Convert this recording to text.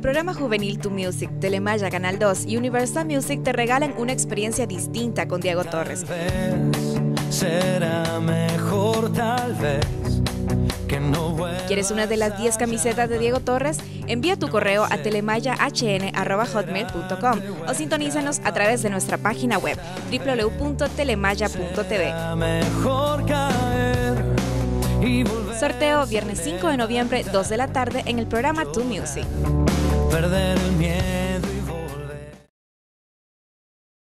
El programa juvenil To Music, Telemaya Canal 2 y Universal Music te regalan una experiencia distinta con Diego Torres. será mejor tal vez que no ¿Quieres una de las 10 camisetas de Diego Torres? Envía tu correo a telemaya.hn@hotmail.com o sintonízanos a través de nuestra página web www.telemaya.tv. Sorteo viernes 5 de noviembre, 2 de la tarde en el programa To Music.